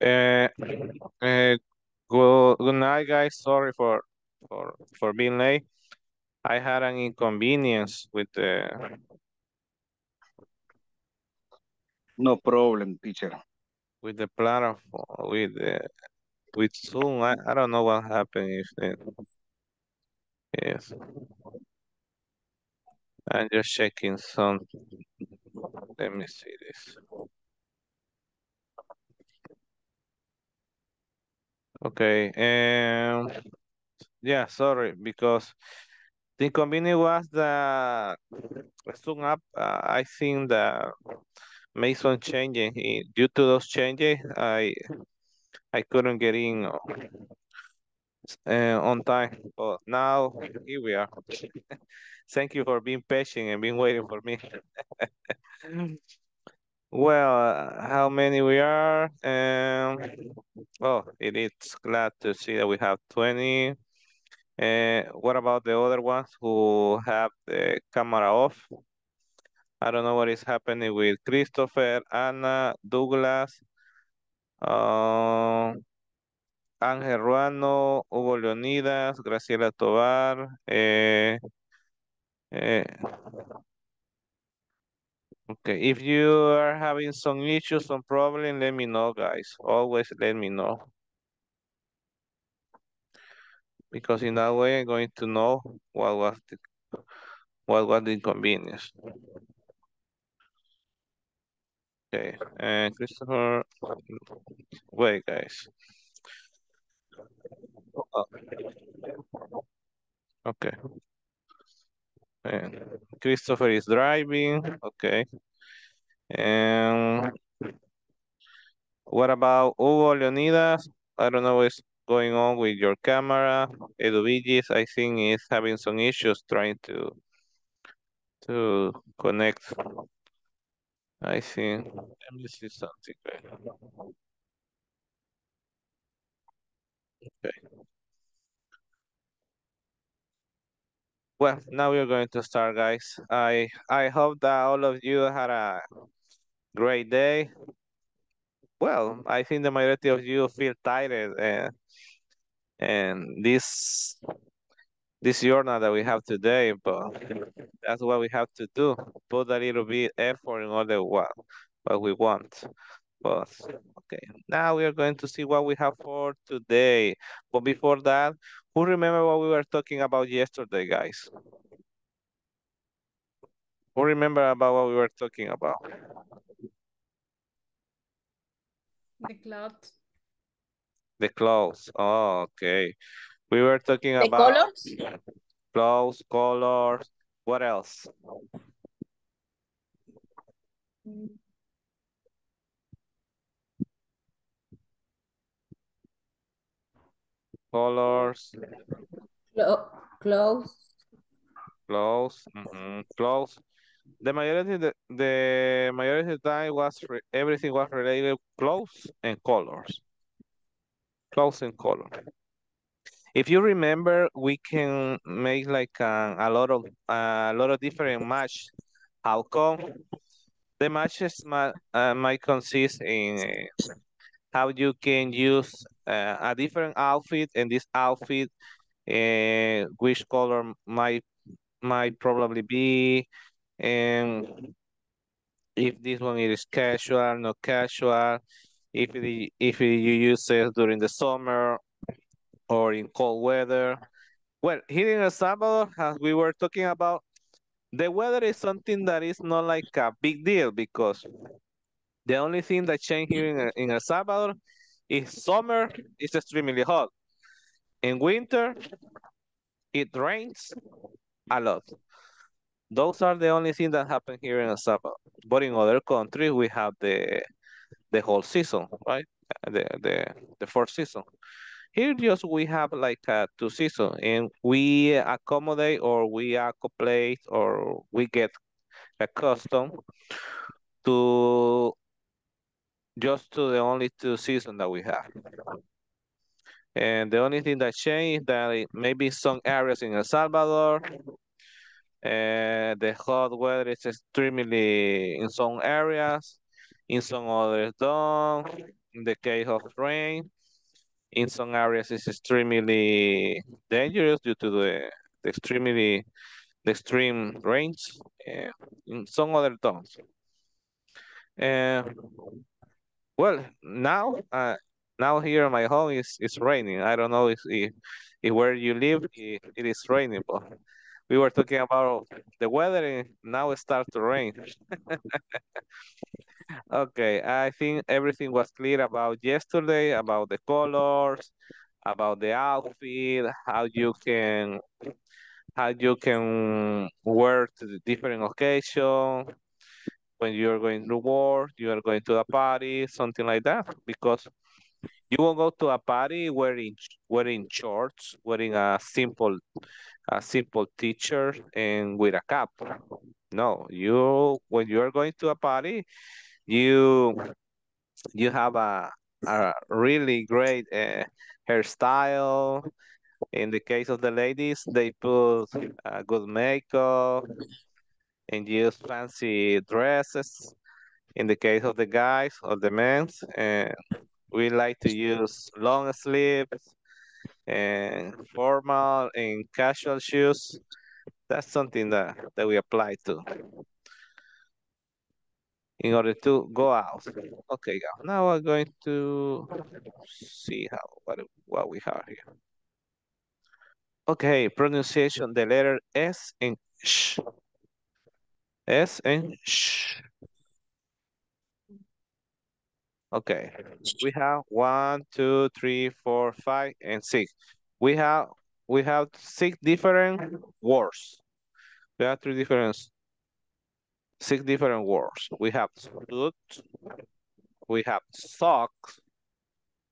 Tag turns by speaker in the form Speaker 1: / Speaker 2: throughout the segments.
Speaker 1: Uh, uh, good, good night, guys. Sorry for for for being late. I had an inconvenience with the
Speaker 2: No problem, teacher.
Speaker 1: with the platform with the with Zoom. I, I don't know what happened. If it, yes, I'm just checking some. Let me see this. Okay, um, yeah, sorry, because the inconvenience was that Zoom app, uh, I think that made some changes. Due to those changes, I I couldn't get in uh, uh, on time, but now here we are. Thank you for being patient and being waiting for me. Well, uh, how many we are? Um, oh, it is glad to see that we have 20. Uh, what about the other ones who have the camera off? I don't know what is happening with Christopher, Anna, Douglas, uh, Ángel Ruano, Hugo Leonidas, Graciela Tovar, eh, eh, Okay, if you are having some issues, some problem, let me know, guys. Always let me know. Because in that way, I'm going to know what was the what was the inconvenience. Okay, and Christopher, wait, guys. Uh, okay. And Christopher is driving. Okay. And what about Hugo Leonidas? I don't know what's going on with your camera. Eduvigis, I think, is having some issues trying to to connect. I think. Let me see something. Okay. Well, now we're going to start, guys. I I hope that all of you had a great day. Well, I think the majority of you feel tired and and this this journal that we have today, but that's what we have to do. Put a little bit effort in order what what we want. But okay, now we are going to see what we have for today. But before that, who remember what we were talking about yesterday, guys? Who remember about what we were talking about?
Speaker 3: The cloth.
Speaker 1: The clothes. Oh, okay. We were talking
Speaker 4: The
Speaker 1: about
Speaker 4: colors?
Speaker 1: clothes, colors. What else? Colors,
Speaker 4: Clo- clothes.
Speaker 1: clothes, mhm, clothes. The majority, the, the majority of the time was everything was related clothes and colors. Clothes and color. If you remember, we can make like a, a lot of a lot of different match. How come? The matches might uh, might consist in uh, how you can use uh, a different outfit and this outfit, uh, which color might might probably be, and if this one is casual, not casual, if it, if you use it during the summer or in cold weather. Well, here in El Salvador, as we were talking about, the weather is something that is not like a big deal because the only thing that changed here in, in El Salvador is summer is extremely hot. In winter, it rains a lot. Those are the only things that happen here in El Salvador. But in other countries, we have the the whole season, right? The the the fourth season. Here just we have like uh, two seasons and we accommodate or we acoplate or we get accustomed to just to the only two seasons that we have. And the only thing that changed that maybe some areas in El Salvador, uh, the hot weather is extremely in some areas, in some others don't. In the case of rain, in some areas it's extremely dangerous due to the, the extremely the extreme rains. Uh, in some other don't. Uh, well, now, uh, now here in my home is it's raining. I don't know if if, if where you live if it is raining, but we were talking about the weather and now it starts to rain. Okay, I think everything was clear about yesterday, about the colors, about the outfit, how you can how you can wear to the different occasion when you're going to work, you are going to a party, something like that. Because you won't go to a party wearing wearing shorts, wearing a simple a simple t-shirt and with a cap. No, you when you are going to a party, you you have a a really great uh, hairstyle. In the case of the ladies, they put uh, good makeup and use fancy dresses. In the case of the guys or the men, uh, we like to use long sleeves and formal and casual shoes. That's something that, that we apply to in order to go out. Okay, now we're going to see how what, what we have here. Okay, pronunciation, the letter S and sh. S and sh. Okay, we have one, two, three, four, five, and six. We have we have six different words. We have three different six different words. We have suit, we have socks,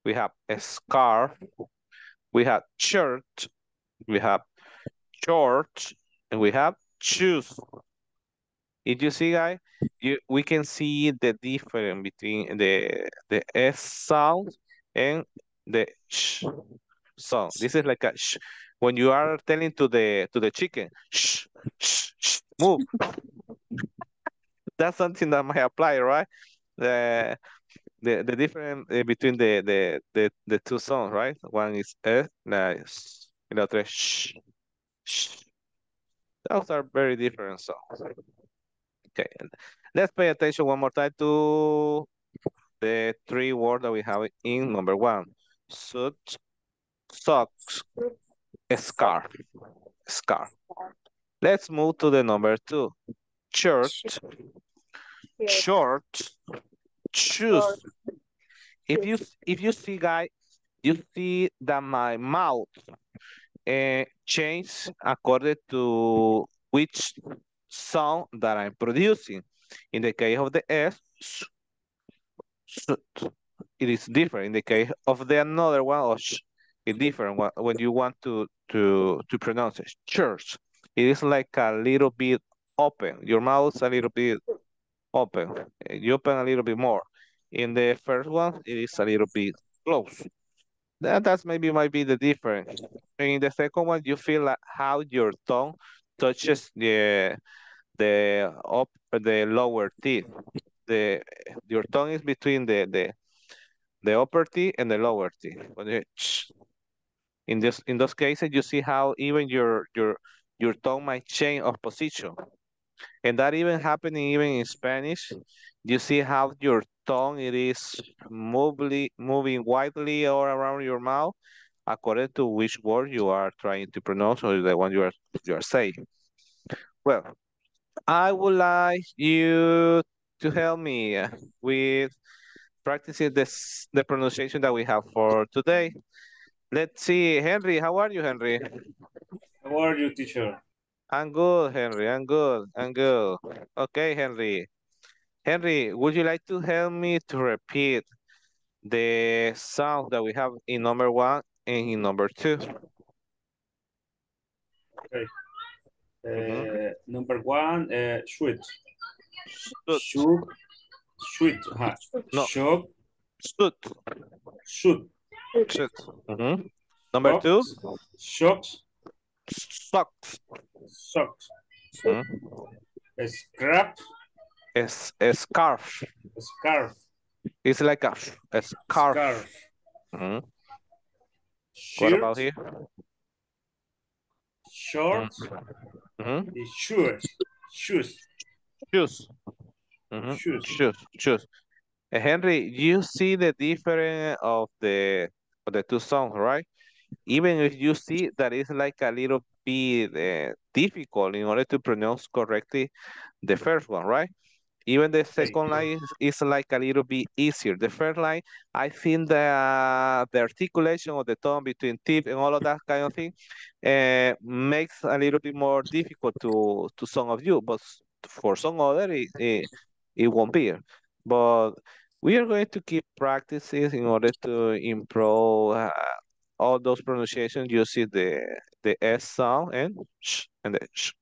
Speaker 1: we have a scarf, we have shirt, we have shorts, and we have shoes. If you see, guys, you we can see the difference between the the S sound and the sh sound. This is like a sh. When you are telling to the to the chicken, shh, shh, shh, move. That's something that might apply, right? The the the difference uh, between the the the the two sounds, right? One is S, nice. The other is sh, sh. Those are very different sounds. Okay, let's pay attention one more time to the three words that we have in number one. Suit, socks, scarf, scarf. Let's move to the number two. Shirt, short, shoes. If you if you see, guy, you see that my mouth uh, change according to which sound that I'm producing. In the case of the S, it is different. In the case of the another one, or it's different when you want to to to pronounce it. Church, it is like a little bit open. Your mouth's a little bit open. You open a little bit more. In the first one, it is a little bit close. That that's maybe might be the difference. In the second one, you feel like how your tongue touches the the up the lower teeth. The your tongue is between the the the upper teeth and the lower teeth. In this in those cases, you see how even your your your tongue might change of position. And that even happening even in Spanish, you see how your tongue it is moving moving widely all around your mouth according to which word you are trying to pronounce or the one you are you are saying. Well, I would like you to help me with practicing this the pronunciation that we have for today. Let's see, Henry, how are you, Henry?
Speaker 5: How are you, teacher?
Speaker 1: I'm good, Henry. I'm good. I'm good. Okay, Henry. Henry, would you like to help me to repeat the sound that we have in number one and in number two.
Speaker 5: Okay. Uh,
Speaker 1: Mhm.
Speaker 5: Number one, uh, sweet.
Speaker 1: Shoot,
Speaker 5: Shoot. Sweet. Uh-huh.
Speaker 1: No.
Speaker 5: Shoot.
Speaker 1: shoot,
Speaker 5: Shoot.
Speaker 1: shoot. Mhm. Number two,
Speaker 5: Socks.
Speaker 1: socks.
Speaker 5: Socks.
Speaker 1: Mhm.
Speaker 5: Scrap.
Speaker 1: Es, scarf.
Speaker 5: Scarf.
Speaker 1: It's like a, a scarf.
Speaker 5: Scarf.
Speaker 1: Mhm. What about here?
Speaker 5: Shorts.
Speaker 1: Mhm.
Speaker 5: y Shoes. Shoes.
Speaker 1: Shoes. Mhm.
Speaker 5: Shoes.
Speaker 1: Shoes, shoes. Uh, Henry, you see the difference of the of the two songs, right? Even if you see that it's like a little bit uh, difficult in order to pronounce correctly the first one, right? Even the second line is, is like a little bit easier. The first line, I think the the articulation of the tone between teeth and all of that kind of thing uh, makes a little bit more difficult to to some of you, but for some other it, it, it won't be. But we are going to keep practices in order to improve uh, all those pronunciations using the the S sound and sh and the sh.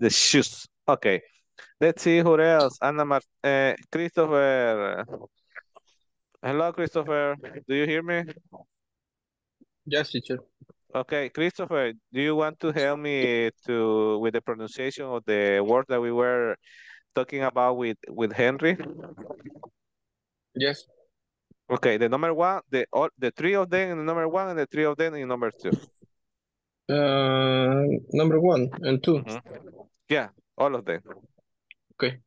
Speaker 1: The shoes. Okay. Let's see who else. Anna Mar uh, Christopher. Hello, Christopher. Do you hear me?
Speaker 6: Yes, teacher.
Speaker 1: Okay, Christopher, do you want to help me to with the pronunciation of the word that we were talking about with with Henry?
Speaker 6: Yes.
Speaker 1: Okay, the number one, the all the three of them in the number one and the three of them in number two.
Speaker 6: Uh, number one and two.
Speaker 1: Mhm. Yeah, all of them.
Speaker 6: Okay.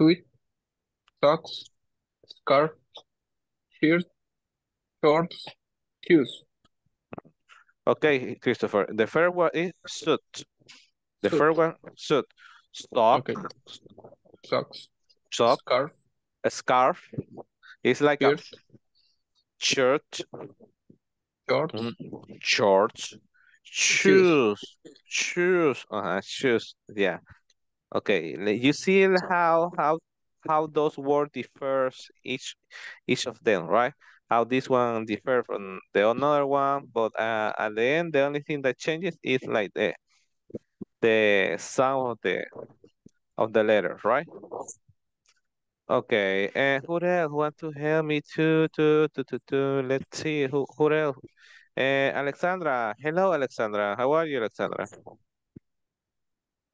Speaker 6: Sweet, socks, scarf, shirt, shorts, shoes.
Speaker 1: Okay, Christopher. The first one is suit. The
Speaker 6: Suit.
Speaker 1: first one, suit. Sock,
Speaker 6: Okay. Socks,
Speaker 1: sock,
Speaker 6: scarf,
Speaker 1: a scarf. It's like a
Speaker 6: shirt,
Speaker 1: shirt,
Speaker 6: shorts,
Speaker 1: Mhm. shorts, shoes, shoes, uh-huh, shoes. Yeah. Okay. You see how how how those words differs each each of them, right? How this one differ from the another one, but uh, at the end, the only thing that changes is like the the sound of the of the letters, right? Okay, and who else want to help me to to to to to let's see who who else? Uh, Alexandra, hello Alexandra, how are you Alexandra?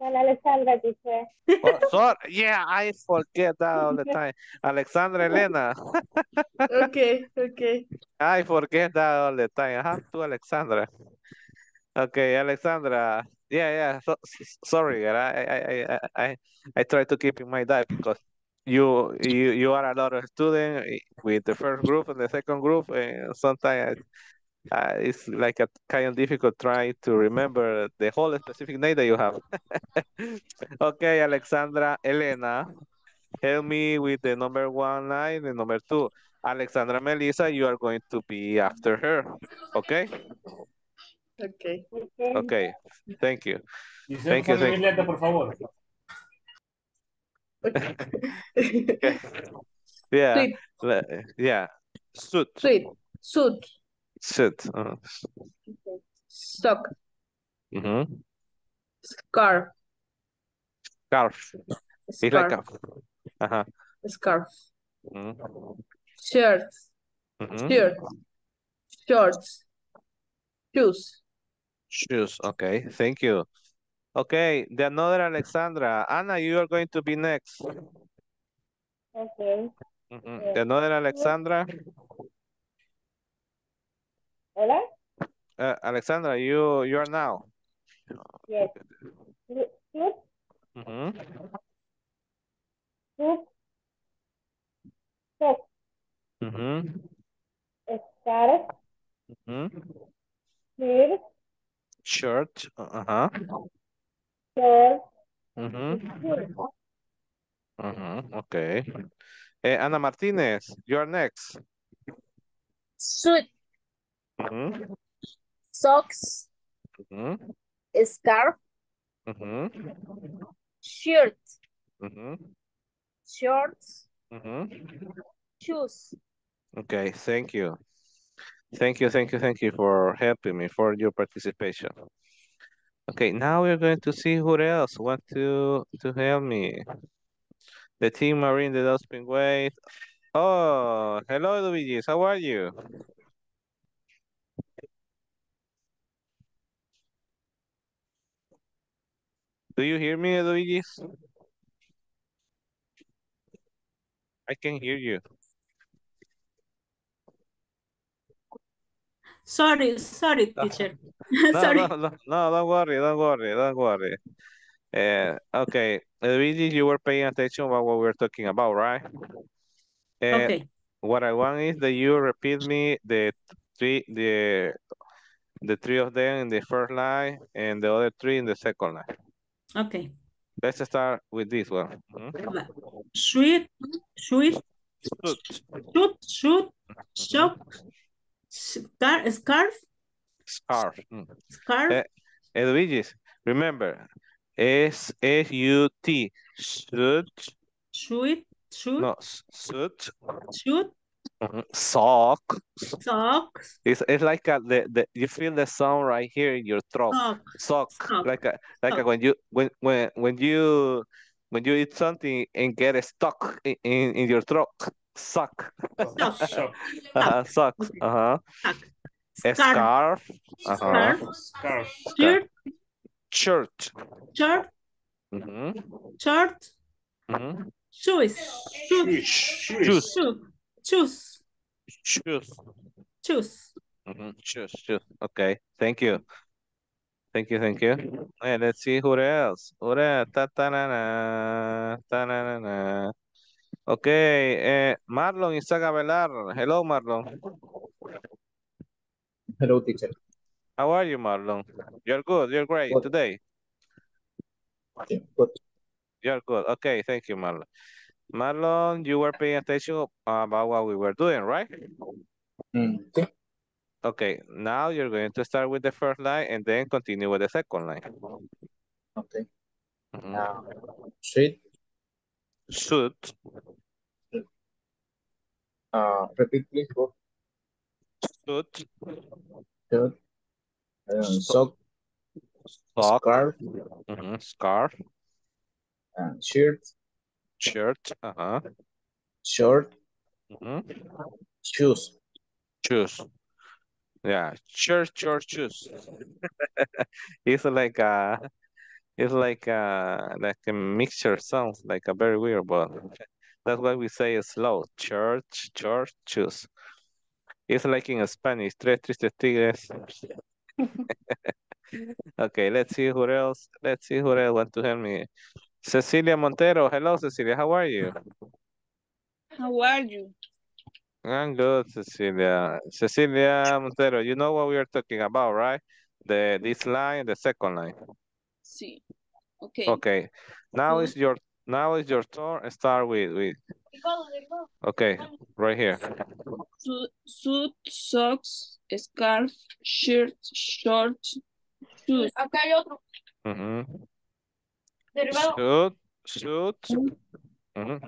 Speaker 4: Hola, Alexandra, teacher.
Speaker 1: Oh, sorry, yeah, I forget that all the time. Alexandra Elena,
Speaker 3: Okay, okay.
Speaker 1: I forget that all the time. I have to Alexandra. Okay, Alexandra. Yeah, yeah. So, sorry, girl, I, I, I, I, I I try to keep in mind that because you, you, you are a lot of student eh, with the first group and the second group, and sometimes uh, it's like a kind of difficult trying to remember the whole specific name that you have. Okay, Alexandra Elena, help me with the number one line and number two. Alexandra Melissa, you are going to be after her. Okay?
Speaker 3: Okay.
Speaker 4: Okay.
Speaker 1: Okay, thank you. Thank you,
Speaker 5: José
Speaker 1: thank
Speaker 5: Luis Lenta, por favor.
Speaker 1: Okay. Yeah,
Speaker 3: Sweet,
Speaker 1: le- yeah. Suit,
Speaker 3: sweet, suit,
Speaker 1: suit. Uh,
Speaker 3: sock,
Speaker 1: mhm.
Speaker 3: scarf,
Speaker 1: Scarf. It's like
Speaker 3: scarf,
Speaker 1: a, uh-huh.
Speaker 3: scarf,
Speaker 1: mhm,
Speaker 3: shirt,
Speaker 1: mhm.
Speaker 3: shirt, shorts, shoes.
Speaker 1: Shoes, okay, thank you. Okay, the another Alexandra. Anna, you are going to be next.
Speaker 4: Okay.
Speaker 1: Mhm. The another Alexandra.
Speaker 4: Hola?
Speaker 1: Uh, Alexandra, you you are now.
Speaker 4: Yes. Suit, suit,
Speaker 1: Mhm.
Speaker 4: suit, sock,
Speaker 1: Mhm.
Speaker 4: scarf,
Speaker 1: Mhm.
Speaker 4: shirt,
Speaker 1: Shirt. Uh-huh.
Speaker 4: shorts,
Speaker 1: Mhm.
Speaker 4: shoes.
Speaker 1: Mhm. Okay. Eh, Ana Martinez, you are next.
Speaker 7: suit,
Speaker 1: Mhm.
Speaker 7: socks,
Speaker 1: Mhm.
Speaker 7: scarf,
Speaker 1: Mhm.
Speaker 7: shirt,
Speaker 1: Mhm.
Speaker 7: shorts,
Speaker 1: Mhm.
Speaker 7: shoes.
Speaker 1: Okay, thank you. Thank you, thank you, thank you for helping me, for your participation. Okay, now we're going to see who else want to to help me. The team Marine, the Dustbin Wait. Oh, hello, Luigi. How are you? Do you hear me, Luigi? I can hear you.
Speaker 8: Sorry, sorry, teacher.
Speaker 1: No,
Speaker 8: sorry.
Speaker 1: no, no, no, don't worry, don't worry, don't worry. Uh, okay, Luigi, you were paying attention about what we were talking about, right? Uh,
Speaker 8: Okay,
Speaker 1: What I want is that you repeat me the three, the the three of them in the first line and the other three in the second line.
Speaker 8: Okay.
Speaker 1: Let's start with this one.
Speaker 8: Va. Sweet, sweet,
Speaker 1: Suit,
Speaker 8: shoot, shoot, shop, scar, scarf,
Speaker 1: scarf. Mm.
Speaker 8: scarf,
Speaker 1: Eh, Eh, Luigi, remember, S S U T, suit,
Speaker 8: shoot, shoot,
Speaker 1: no, s- suit,
Speaker 8: shoot,
Speaker 1: mhm, sock.
Speaker 8: socks,
Speaker 1: It's it's like a, the the you feel the sound right here in your throat.
Speaker 8: sock,
Speaker 1: Sock,
Speaker 8: Sock.
Speaker 1: like a like a when you when when when you when you eat something and get it stuck in in, in your throat. Suck.
Speaker 8: sock,
Speaker 5: Shop.
Speaker 1: Uh-huh, socks.
Speaker 8: Okay.
Speaker 1: Uh-huh. A
Speaker 8: scarf,
Speaker 1: scarf. Uh-huh.
Speaker 8: scarf,
Speaker 5: Scarf.
Speaker 8: shirt,
Speaker 1: Shirt.
Speaker 8: shirt,
Speaker 1: Mm-hmm.
Speaker 8: shirt,
Speaker 1: Mm-hmm.
Speaker 8: shoes, shoes,
Speaker 5: Shoes.
Speaker 1: Shoes.
Speaker 5: Shoes.
Speaker 8: Shoes, Choose.
Speaker 1: Choose.
Speaker 8: shoes.
Speaker 1: Mm-hmm. Shoes. Shoes. Okay. Thank you. Thank you. Thank you. And let's see who else. Who else? Ta ta na na. Ta na na na. Okay. Eh, Marlon Isaga Velar. Hello, Marlon.
Speaker 9: Hello, teacher.
Speaker 1: How are you, Marlon? You're good. You're great
Speaker 9: Good.
Speaker 1: today.
Speaker 9: Good.
Speaker 1: You're good. Okay. Thank you, Marlon. Marlon, you were paying attention about what we were doing, right?
Speaker 9: Mm, okay.
Speaker 1: Okay. Now you're going to start with the first line and then continue with the second line.
Speaker 9: Okay.
Speaker 1: Mhm.
Speaker 9: Uh, street.
Speaker 1: Suit.
Speaker 9: Uh, repeat, please. Go.
Speaker 1: Suit.
Speaker 9: Shirt. Uh, sock.
Speaker 1: Sock.
Speaker 9: Scarf.
Speaker 1: mhm, Scarf.
Speaker 9: Uh, shirt.
Speaker 1: Shirt. Uh-huh.
Speaker 9: Short.
Speaker 1: mhm,
Speaker 9: Shoes.
Speaker 1: Shoes. Yeah. Shirt, short, shoes. It's like a, it's like a, like a mixture sounds like a very weird, but that's why we say it slow. Shirt, short, shoes. It's like in Spanish, tres tristes tigres. Okay, let's see who else. Let's see who else want to help me. Cecilia Montero. Hello, Cecilia. How are you?
Speaker 10: How are you?
Speaker 1: I'm good, Cecilia. Cecilia Montero, you know what we are talking about, right? The this line, the second line.
Speaker 10: Sí. Okay.
Speaker 1: Okay. Now
Speaker 10: Good.
Speaker 1: is your now is your turn. Start with with. Okay, right here.
Speaker 10: Suit, socks, scarf, shirt, shorts, shoes.
Speaker 7: Acá hay otro.
Speaker 1: Mm-hmm.
Speaker 7: Derivado.
Speaker 1: Suit, suit. Mm-hmm.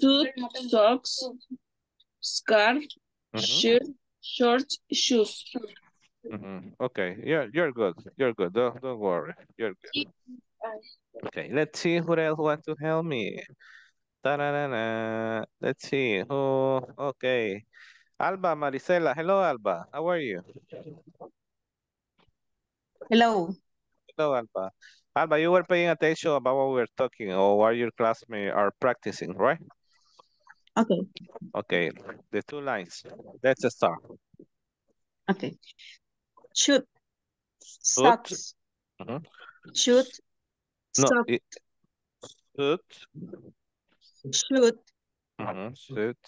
Speaker 10: Suit, socks, scarf,
Speaker 1: Mm-hmm.
Speaker 10: shirt, shorts, shoes.
Speaker 1: Mm-hmm. Okay, you're you're good. You're good. Don't don't worry. You're good. Okay, let's see who else wants to help me. Ta-da-da-da. Let's see who. Okay, Alba Marisela. Hello, Alba. How are you?
Speaker 11: Hello.
Speaker 1: Hello, Alba. Alba, you were paying attention about what we were talking or what your classmates are practicing, right?
Speaker 11: Okay.
Speaker 1: Okay, the two lines. Let's start.
Speaker 11: Okay. Shoot. Socks.
Speaker 1: Mhm.
Speaker 11: Shoot.
Speaker 1: No, it, suit.
Speaker 11: Shoot.
Speaker 1: mhm, Suit.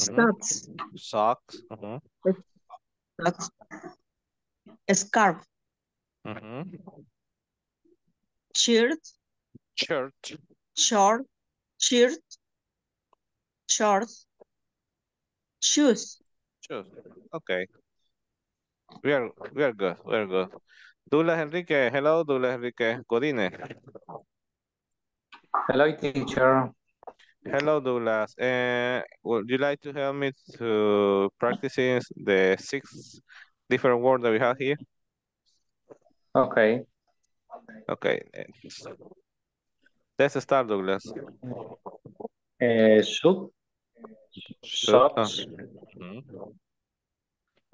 Speaker 1: Mhm.
Speaker 11: Socks.
Speaker 1: Socks. mhm,
Speaker 11: Socks. Scarf.
Speaker 1: Mhm.
Speaker 11: Shirt.
Speaker 1: Shirt.
Speaker 11: Short. Shirt. Shorts. Shoes.
Speaker 1: Shoes. Okay. We are we are good. We are good. Douglas Enrique. Hello, Douglas Enrique. Godine.
Speaker 12: Hello, teacher.
Speaker 1: Hello, Douglas. Uh, would you like to help me to practicing the six different words that we have here?
Speaker 12: Okay.
Speaker 1: Okay. let's- start, Douglas.
Speaker 12: Uh, soup,
Speaker 1: So, uh,
Speaker 12: socks,
Speaker 1: mhm,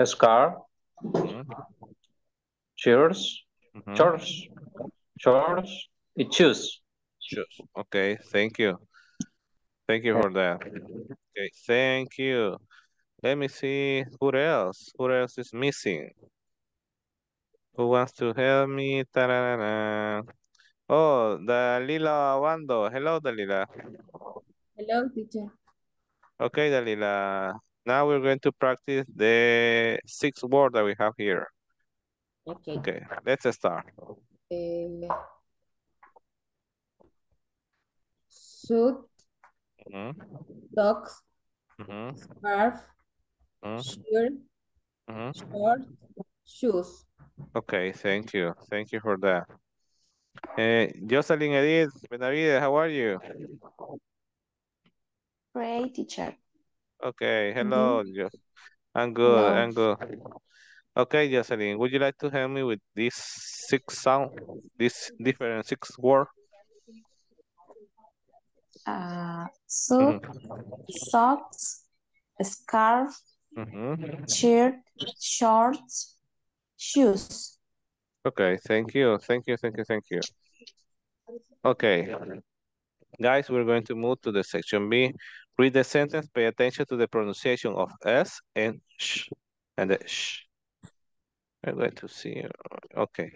Speaker 12: scarf,
Speaker 1: mhm,
Speaker 12: shirts,
Speaker 1: mhm.
Speaker 12: shorts, shorts, and shoes.
Speaker 1: Shoes. Okay, thank you. Thank you for that. Okay, thank you. Let me see who else. Who else is missing? Who wants to help me? Ta-ra-ra-ra. Oh, Dalila Wando. Hello, Dalila.
Speaker 10: Hello, teacher.
Speaker 1: Okay, Dalila. Now we're going to practice the six words that we have here.
Speaker 13: Okay.
Speaker 1: Okay, let's start.
Speaker 13: Eh, suit,
Speaker 1: Mhm,
Speaker 13: socks,
Speaker 1: mhm,
Speaker 13: scarf,
Speaker 1: mhm,
Speaker 13: shirt,
Speaker 1: mhm.
Speaker 13: short, shoes.
Speaker 1: Okay, thank you. Thank you for that. Eh, Jocelyn Edith Benavides, how are you?
Speaker 14: Great teacher.
Speaker 1: Okay, hello. Jo- I'm good. I'm good. Okay, Jocelyn, would you like to help me with these six sound, these different six words?
Speaker 14: Uh, suit, socks, scarf,
Speaker 1: Mm-hmm.
Speaker 14: shirt, shorts, shoes.
Speaker 1: Okay, thank you, thank you, thank you, thank you. Okay, guys, we're going to move to the section B. Read the sentence, pay attention to the pronunciation of S and sh, and the sh. We're going to see, okay.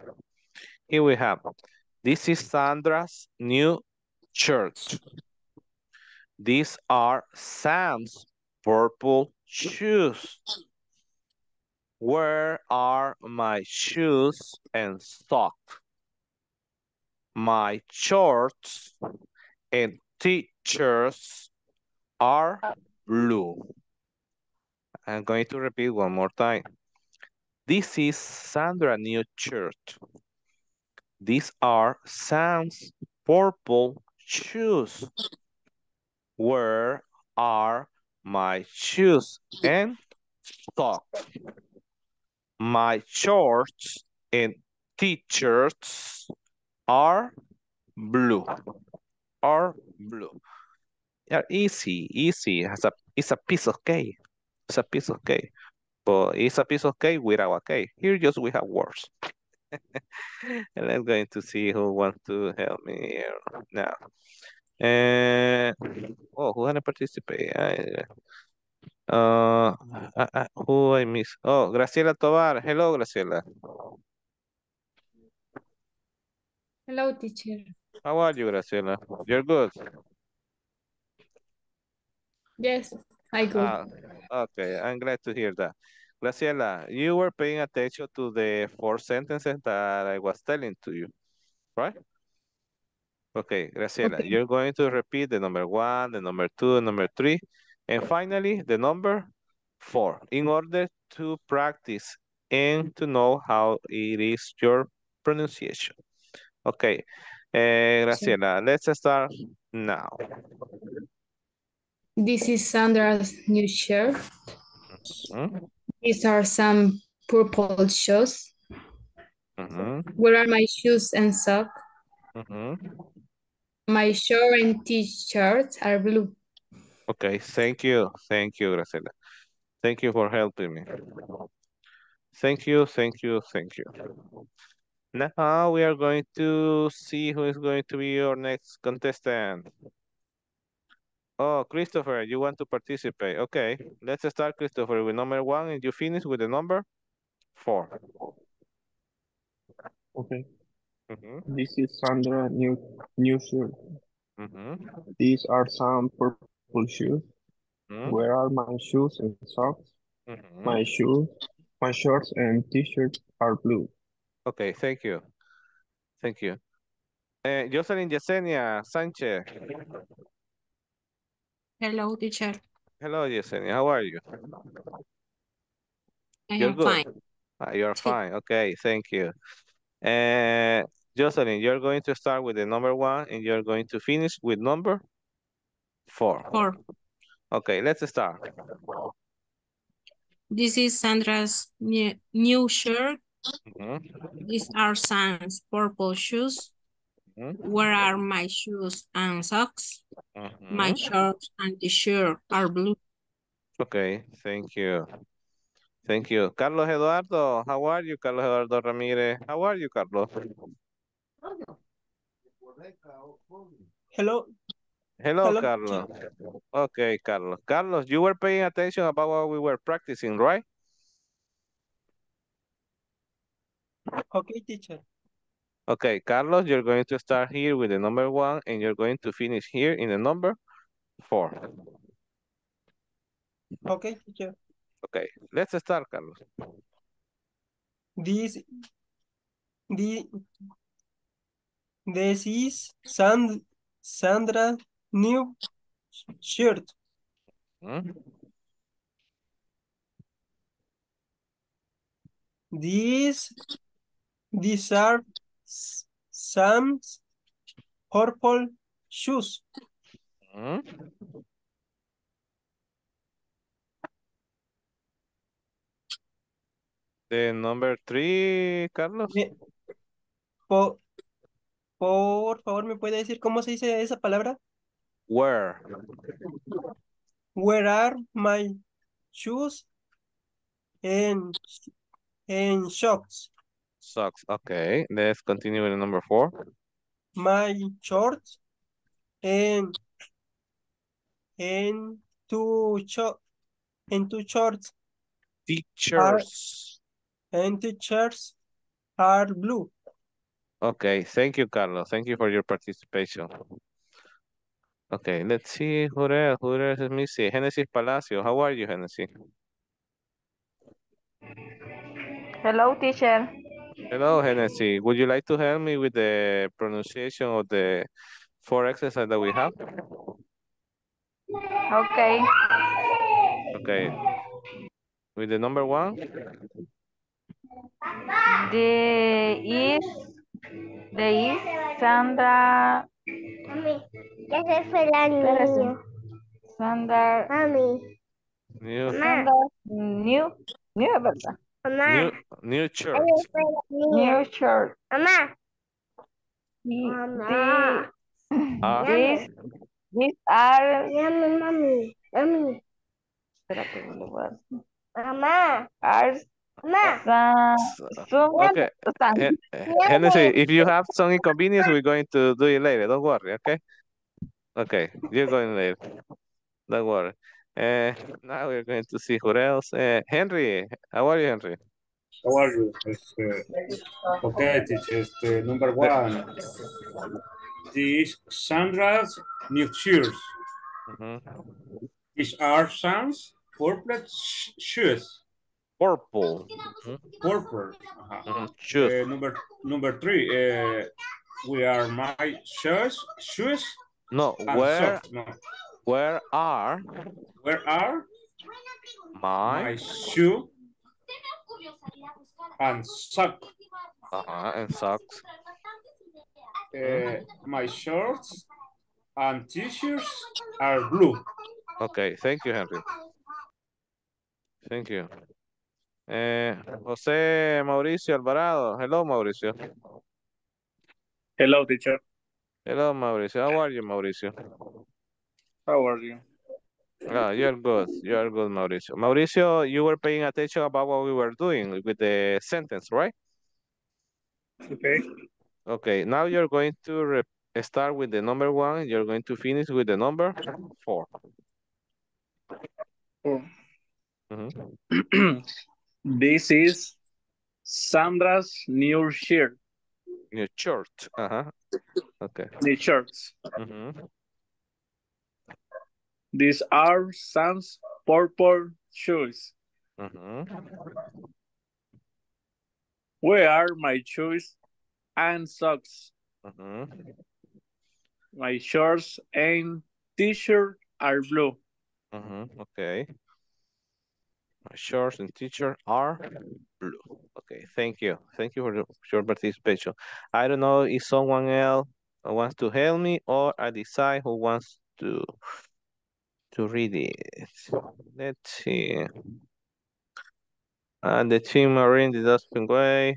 Speaker 1: Here we have, this is Sandra's new shirt. These are Sam's purple shoes. Where are my shoes and socks? My shorts and t-shirts are blue. I'm going to repeat one more time. This is Sandra new shirt. These are Sam's purple shoes. Where are my shoes and socks? My shorts and t-shirts are blue. Are blue. Yeah, easy, easy. It's a, it's a piece of cake. It's a piece of cake. But it's a piece of cake without a cake. Here just we have words. and I'm going to see who wants to help me here now. Uh, oh, who gonna participate? I, uh, uh, uh, who I miss? Oh, Graciela Tovar. Hello, Graciela.
Speaker 10: Hello, teacher.
Speaker 1: How are you, Graciela? You're good.
Speaker 10: Yes, I go.
Speaker 1: Ah, okay, I'm glad to hear that. Graciela, you were paying attention to the four sentences that I was telling to you, right? Okay, Graciela,
Speaker 10: Okay.
Speaker 1: you're going to repeat the number one, the number two, the number three, and finally the number four in order to practice and to know how it is your pronunciation. Okay, eh, Graciela, let's start now.
Speaker 10: This is Sandra's new shirt.
Speaker 1: Mhm,
Speaker 10: These are some purple shoes.
Speaker 1: mhm,
Speaker 10: Where are my shoes and socks?
Speaker 1: mhm.
Speaker 10: My shirt and t-shirts are blue.
Speaker 1: Okay, thank you, thank you, Graciela. Thank you for helping me. Thank you, thank you, thank you. Now we are going to see who is going to be your next contestant. Oh, Christopher, you want to participate? Okay, let's start, Christopher, with number one, and you finish with the number four.
Speaker 6: Okay.
Speaker 1: Mhm,
Speaker 6: This is Sandra new new shirt.
Speaker 1: mhm,
Speaker 6: These are some purple shoes.
Speaker 1: mhm,
Speaker 6: Where are my shoes and socks?
Speaker 1: mhm.
Speaker 6: My shoes, my shorts and t-shirts are blue.
Speaker 1: Okay, thank you. Thank you. Uh, Jocelyn Yesenia Sanchez.
Speaker 8: Hello, teacher.
Speaker 1: Hello, Yesenia, how are you?
Speaker 8: I
Speaker 1: You're
Speaker 8: am
Speaker 1: good.
Speaker 8: fine.
Speaker 1: Ah, you're fine. Okay, thank you. Uh, Jocelyn, you're going to start with the number one and you're going to finish with number Four.
Speaker 8: Four.
Speaker 1: Okay, let's start.
Speaker 10: This is Sandra's new, new shirt.
Speaker 1: Mhm,
Speaker 10: These are Sam's purple shoes.
Speaker 1: mhm,
Speaker 10: Where are my shoes and socks? My
Speaker 1: mhm.
Speaker 10: shorts and t-shirt are blue.
Speaker 1: Okay, thank you. Thank you. Carlos Eduardo, how are you, Carlos Eduardo Ramírez? How are you, Carlos?
Speaker 6: Hello.
Speaker 1: Hello,
Speaker 6: Hello,
Speaker 1: Carlos. Okay, Carlos. Carlos, you were paying attention about what we were practicing, right?
Speaker 6: Okay, teacher.
Speaker 1: Okay, Carlos, you're going to start here with the number one and you're going to finish here in the number four.
Speaker 6: Okay, teacher.
Speaker 1: Okay, let's start, Carlos.
Speaker 6: This, the, this is Sand, Sandra new shirt.
Speaker 1: Hmm?
Speaker 6: These, these are S- Sam's purple shoes.
Speaker 1: Hmm? The number three, Carlos.
Speaker 6: Eh, Por, por favor, ¿me puede decir cómo se dice esa palabra?
Speaker 1: Where?
Speaker 6: Where are my shoes and, and socks?
Speaker 1: Socks. Okay, let's continue with number four.
Speaker 6: My shorts and and two short and two shorts
Speaker 1: Teachers.
Speaker 6: and two shirts are blue.
Speaker 1: Okay, thank you, Carlos. Thank you for your participation. Okay, let's see who else, who else let me see. Genesis Palacio, how are you, Genesis?
Speaker 15: Hello, teacher.
Speaker 1: Hello, Genesis. Would you like to help me with the pronunciation of the four exercises that we have?
Speaker 15: Okay.
Speaker 1: Okay. With the number one?
Speaker 15: The is the is Sandra.
Speaker 4: Mami, ya se fue la niña.
Speaker 15: Sandra.
Speaker 4: Mami,
Speaker 1: New,
Speaker 15: Sandra new new verdad.
Speaker 4: mamá,
Speaker 1: new, church.
Speaker 15: New shirt.
Speaker 4: Mamá, mamá.
Speaker 1: Ah,
Speaker 15: These these are
Speaker 4: Mami, mami, mami.
Speaker 15: espérate, no lo voy a decir.
Speaker 4: Mamá,
Speaker 15: are
Speaker 4: mamá.
Speaker 15: some some
Speaker 1: okay.
Speaker 15: some
Speaker 1: Gen- if you have some inconvenience, we're going to do it later. Don't worry, okay? Okay, you're going later. Don't worry. Uh, now we're going to see who else. Uh, Henry, how are you, Henry?
Speaker 5: How are you? Este, okay, teacher. Este, number one. These Sandra's new shoes.
Speaker 1: Mhm.
Speaker 5: These are Sam's purple sh- shoes.
Speaker 1: Purple. Mhm,
Speaker 5: Purple. Ajá.
Speaker 1: Shoes.
Speaker 5: Uh, number number three. Uh, we are my shoes. Shoes.
Speaker 1: No, where.
Speaker 5: No.
Speaker 1: where are
Speaker 5: Where are
Speaker 1: my
Speaker 5: my shoe and sock?
Speaker 1: uh-huh, and socks?
Speaker 5: Uh, my shorts and t-shirts are blue.
Speaker 1: Okay, thank you, Henry. Thank you. Eh, José Mauricio Alvarado. Hello, Mauricio.
Speaker 16: Hello, teacher.
Speaker 1: Hello, Mauricio. How are you, Mauricio?
Speaker 16: How are you?
Speaker 1: Ah, you're good. You're good, Mauricio. Mauricio, you were paying attention about what we were doing with the sentence, right?
Speaker 16: Okay.
Speaker 1: Okay, now you're going to start with the number one. You're going to finish with the number four.
Speaker 16: Oh.
Speaker 1: Mhm.
Speaker 16: this is Sandra's new shirt,
Speaker 1: New shirt. Uh-huh. Okay.
Speaker 16: new shirts.
Speaker 1: Mhm.
Speaker 16: These are Sam's purple shoes.
Speaker 1: Mhm.
Speaker 16: Where are my shoes and socks?
Speaker 1: Mhm.
Speaker 16: My shorts and t-shirt are blue.
Speaker 1: Mhm. Okay. My shorts and t-shirt are blue. Okay, thank you. Thank you for your participation. I don't know if someone else wants to help me or I decide who wants to to read it. Let's see. And the team marine the dustbin way.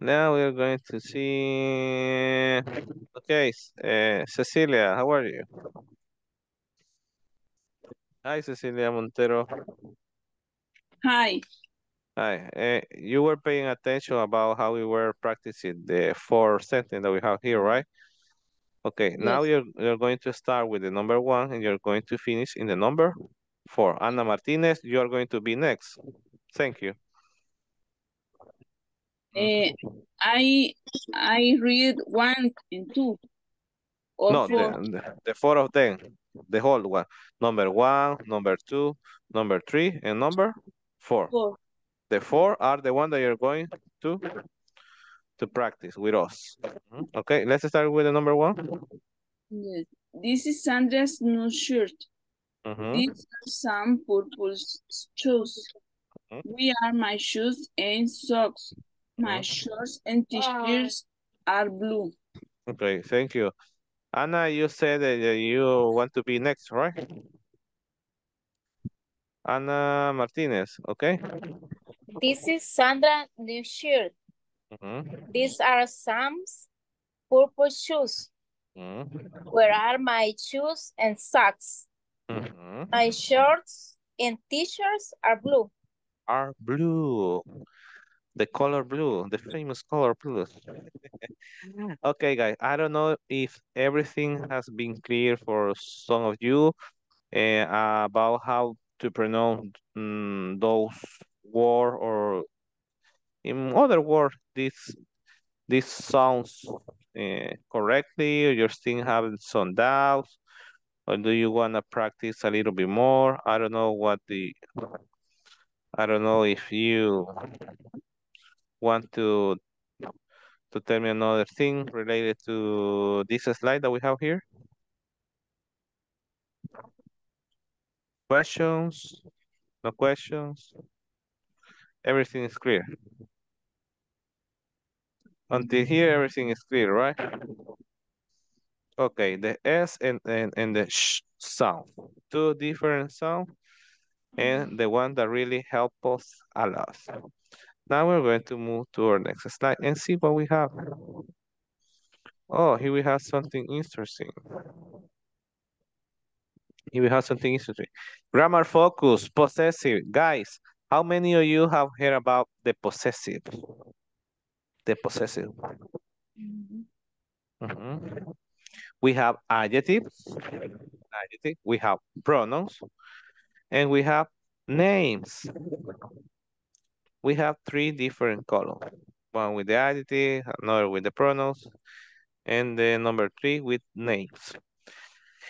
Speaker 1: Now we're going to see. Okay, uh, Cecilia, how are you? Hi, Cecilia Montero.
Speaker 17: Hi.
Speaker 1: Hi. Uh, you were paying attention about how we were practicing the four sentence that we have here, right? Okay, now you're you're going to start with the number one and you're going to finish in the number four. Ana Martinez, you are going to be next. Thank you.
Speaker 17: Uh, I I read one and two. Or
Speaker 1: No,
Speaker 17: four.
Speaker 1: the, the, four of them, the whole one. Number one, number two, number three, and number four.
Speaker 17: Four.
Speaker 1: The four are the one that you're going to to practice with us. Mhm. Okay, let's start with the number one.
Speaker 17: Yes. This is Sandra's new shirt.
Speaker 1: Mhm.
Speaker 17: These are some purple shoes.
Speaker 1: Mhm.
Speaker 17: We are my shoes and socks. My shorts and t-shirts are blue.
Speaker 1: Okay, thank you. Anna, you said that uh, you want to be next, right? Anna Martinez, okay?
Speaker 7: This is Sandra new shirt.
Speaker 1: Mhm,
Speaker 7: These are Sam's purple shoes.
Speaker 1: mhm,
Speaker 7: Where are my shoes and socks?
Speaker 1: mhm.
Speaker 7: My shorts and t-shirts are blue.
Speaker 1: Are blue. The color blue, the famous color blue. Okay, guys, I don't know if everything has been clear for some of you uh, about how to pronounce mm, those words or in other words, this this sounds uh, correctly, or you're still having some doubts, or do you want to practice a little bit more? I don't know what the, I don't know if you want to to tell me another thing related to this slide that we have here. Questions? No questions? Everything is clear. Until here, everything is clear, right? Okay, the S and, and, and the sh sound. Two different sounds and the one that really help us a lot. Now we're going to move to our next slide and see what we have. Oh, here we have something interesting. Here we have something interesting. Grammar focus, possessive. Guys, how many of you have heard about the possessive? The possessive. Mhm. We have adjectives, adjective. We have pronouns, and we have names. We have three different columns. One with the adjective, another with the pronouns, and the number three with names.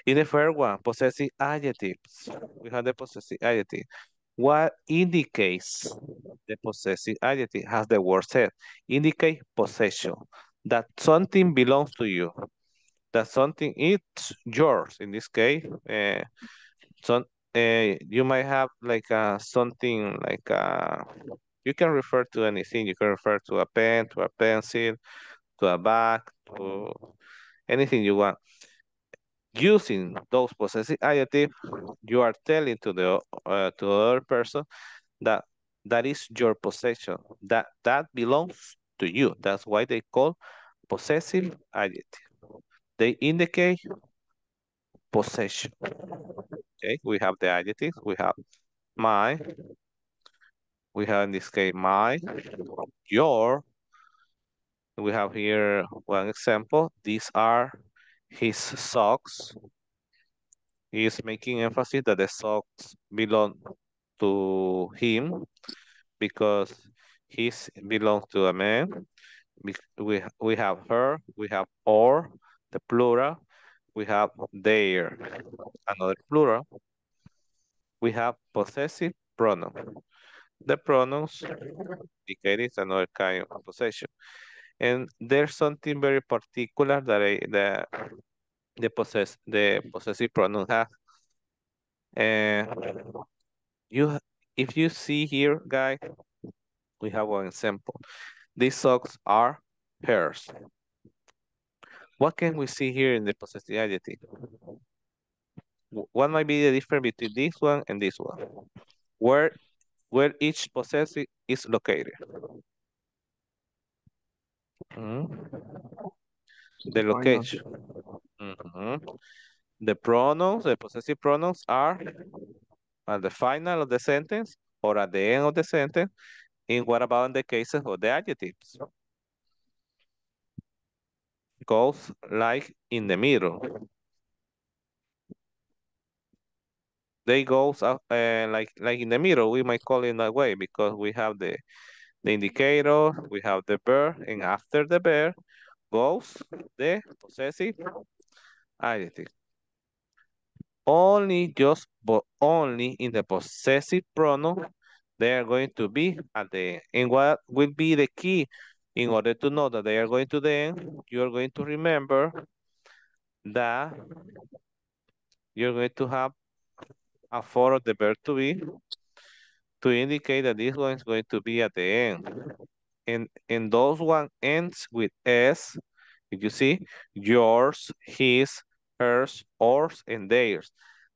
Speaker 1: In the first one, possessive adjectives. We have the possessive adjective. What indicates the possessive adjective? Has the word said. Indicate possession. That something belongs to you. That something is yours. In this case, uh, some, uh, you might have like uh, something like you can refer to anything. You can refer to a pen, to a pencil, to a bag, to anything you want. Using those possessive adjectives, you are telling to the uh, to the other person that that is your possession. That that belongs to you. That's why they call possessive adjective. They indicate possession. Okay, we have the adjectives. We have my. We have in this case my, your. We have here one example. These are his socks. He is making emphasis that the socks belong to him because his belongs to a man. We, we, we have her, we have or, the plural, we have their, another plural. We have possessive pronoun. The pronouns indicate another kind of possession. And there's something very particular that I, the the possess the possessive pronoun has. And you if you see here, guys, we have one example. These socks are hers. What can we see here in the possessive adjective? what might be the difference between this one and this one? Where where each possessive is located. Mm. The location. Mhm. The pronouns, the possessive pronouns are at the final of the sentence or at the end of the sentence. And what about in the cases of the adjectives? Goes like in the middle. They goes up uh, like like in the middle. We might call it that way because we have the the indicator, we have the verb, and after the verb goes the possessive adjective. Only just but only in the possessive pronoun they are going to be at the end. And what will be the key in order to know that they are going to the end? You are going to remember that you're going to have a form of the verb to be to indicate that this one is going to be at the end. And, and those one ends with S, if you see, yours, his, hers, ours, and theirs.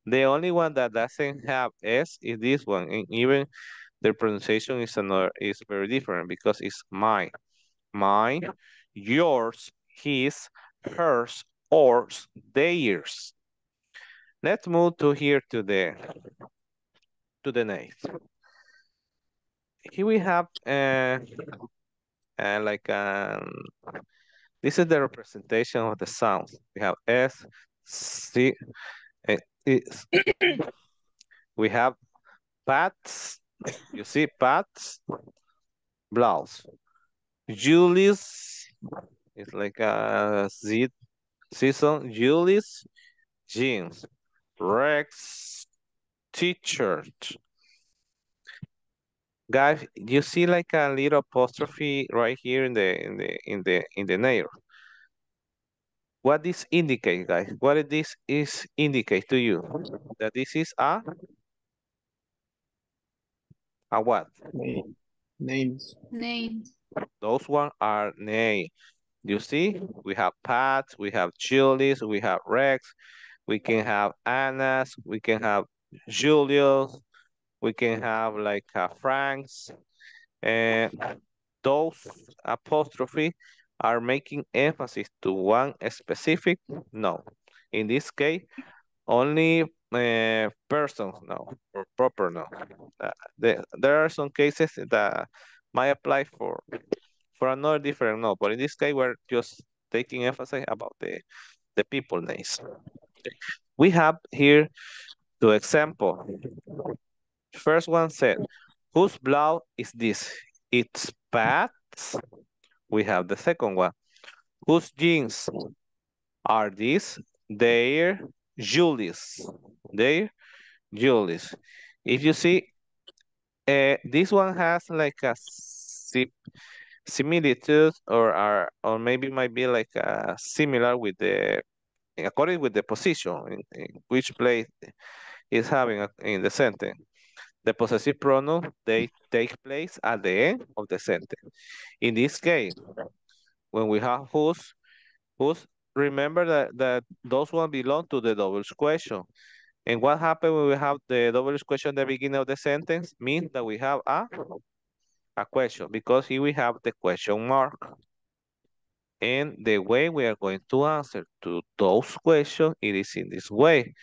Speaker 1: The only one that doesn't have S is this one, and even the pronunciation is another is very different because it's mine, mine, yours, his, hers, ours, theirs. Let's move to here to the to the next. Here we have uh, uh like um this is the representation of the sounds. We have S, C, is. we have pats. You see pats, blouse. Julius it's like a Z season. Julius jeans. Rex t-shirt. Guys, you see like a little apostrophe right here in the in the in the in the nail. What this indicate, guys? What this is indicate to you? That this is a a what?
Speaker 9: Names.
Speaker 10: Names.
Speaker 1: Those one are name. You see, we have Pat, we have Julius, we have Rex, we can have Anna's, we can have Julius, we can have like uh, Frank's, and those apostrophe are making emphasis to one specific no. In this case, only uh, persons no or proper no. Uh, the, there are some cases that might apply for for another different no, but in this case we're just taking emphasis about the the people names. We have here two example. First one said, whose blouse is this? It's Pat's. We have the second one. Whose jeans are these? They're Julie's. They're Julie's. If you see, uh, this one has like a si similitude or are or maybe might be like uh, similar with the according with the position in, in which place is having a, in the sentence. The possessive pronoun, they take place at the end of the sentence. In this case, when we have whose, whose, remember that, that those one belong to the double question. And what happens when we have the double question at the beginning of the sentence? Means that we have a, a question because here we have the question mark. And the way we are going to answer to those questions, it is in this way.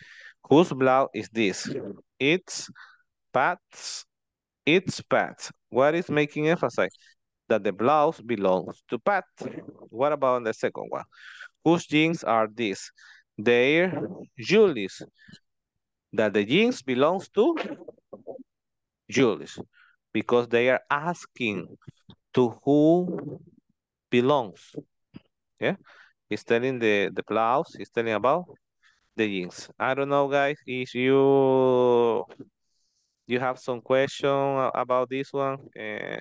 Speaker 1: Whose blouse is this? It's Pat's. It's Pat's. What is making emphasis? That the blouse belongs to Pat. What about the second one? Whose jeans are these? They're Julie's. That the jeans belongs to Julie's. Because they are asking to who belongs. Yeah, he's telling the, the blouse, he's telling about the jeans. I don't know, guys, if you you have some question about this one, uh,